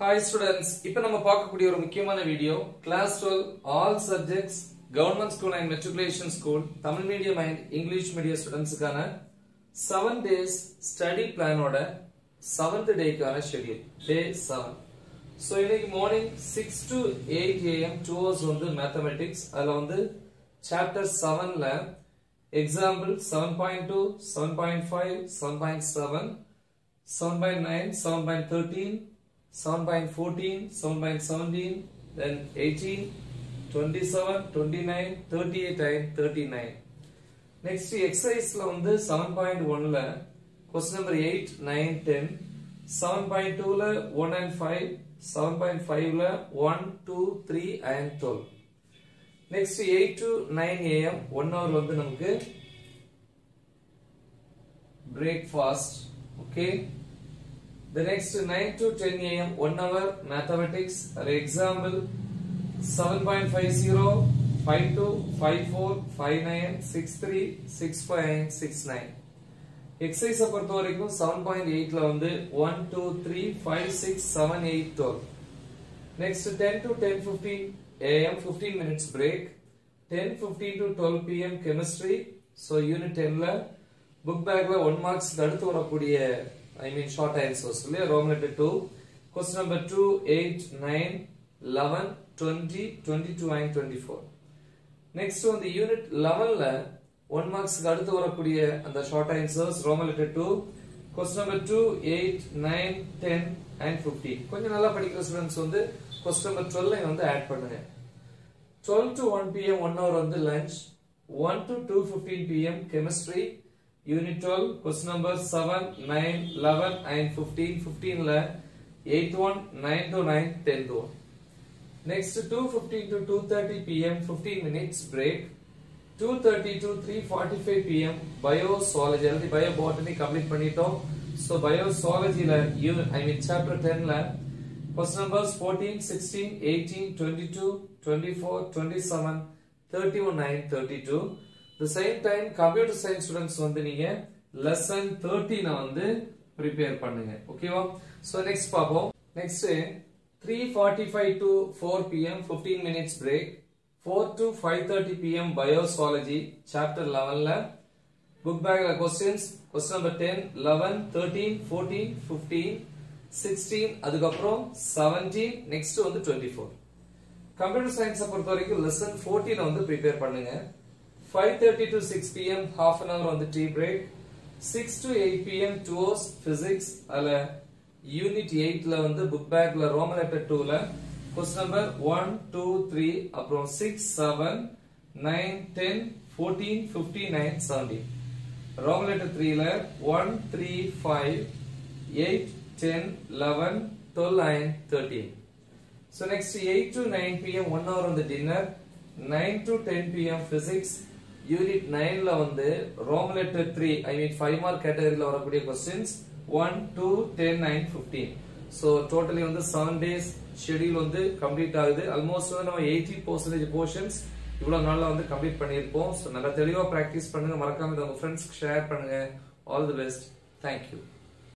Hi students இப்போ நம்ம பார்க்கக்கூடிய ஒரு முக்கியமான video class twelve all subjects government school and matriculation school Tamil medium and English medium ஸ்டூடெண்ட்ஸுக்கான seven days study பிளானோட seventh டேக்கான ஷெடியூல் டே செவன் ஸோ இன்னைக்கு morning six to eight AM two hours வந்து mathematics அதில் வந்து chapter செவனில் example seven point two seven point five seven point seven 7.9, 7.13, 7.14, 7.17, then 18, 27, 29, 38 and 39. Next exercise ல வந்து 7.1 ல question number 8, 9, 10, 7.2 ல 1 and 5, 7.5 ல 1, 2, 3 and 12. Next 8 to 9 am 1 hour வந்து நமக்கு breakfast okay the next 9 to 10 am 1 hour mathematics. For example 7.50 52 54 59 63 6.69 எக்ஸசைஸை பொறுத்த வரைக்கும் seven point எயிட்டில் வந்து one two three five six seven eight twelve next ten to ten fifteen AM fifteen minutes break ten fifteen to twelve PM chemistry so unit டென்ல book பேக்கில் one மார்க்ஸ்க்கு அடுத்து வரக்கூடிய I mean short answers இல்லையா Roman letter two question number two eight nine eleven twenty twenty two and twenty four next வந்து unit லெவன்ல one மார்க்ஸ்க்கு அடுத்து வரக்கூடிய அந்த short answers Roman letter two question number two eight nine ten and fifteen கொஞ்சம் நல்லா படிக்கிற students வந்து கொஸ்டின் நம்பர் டுவெல் வந்து ஆட் பண்ணுங்க. Twelve to one PM one hour வந்து lunch one to two fifteen PM chemistry Unit twelve question number seven nine eleven and fifteen ஃபிஃப்டீன்ல eight one nine to nine tenth one Next 2:15 to 2:30 p.m. 15 minutes break. 2:30 to 3:45 p.m. biosology அல்லது biobotany complete பண்ணிட்டோம். So biosologyல you I mean chapter 10ல question numbers 14, 16, 18, 22, 24, 27, 31 and 32. the same time computer science students வந்து நீங்க lesson தேர்ட்டீனை வந்து prepare பண்ணுங்க ஓகேவா so next பார்ப்போம் next three forty five to four PM fifteen minutes break four to five thirty PM biozoology chapter லெவனில் book பேக்ல questions question number ten eleven thirteen fourteen fifteen sixteen அதுக்கப்புறம் seventeen next வந்து twenty four computer சயின்ஸை பொறுத்த வரைக்கும் lesson ஃபோர்டீனை வந்து prepare பண்ணுங்க 5:30 to 6 p.m. half an hour வந்து tea break 6 to 8 p.m. 2 hours physics அதுல யூனிட் எயிட்ல வந்து புக் பேக்ல ரோமன் லெட்டர் டூல question number one two three அப்புறம் six seven nine ten fourteen fifteen nine seventeen Roman letter த்ரீல one three five eight ten eleven twelve and thirteen so next eight to nine PM one hour வந்து dinner nine to ten PM physics unit நைன்ல வந்து Roman letter three I mean five mark கேட்டகரியில் வரக்கூடிய questions one two ten nine fifteen so totally வந்து seven days schedule வந்து complete ஆகுது. Almost வந்து நம்ம எயிட்டி பர்சன்டேஜ் போர்ஷன்ஸ் இவ்வளோ நாளில் வந்து கம்ப்ளீட் பண்ணியிருப்போம். ஸோ நல்லா தெளிவாக ப்ராக்டிஸ் பண்ணுங்க. மறக்காம இதை உங்க ஃப்ரெண்ட்ஸ்க்கு ஷேர் பண்ணுங்க. All the best thank you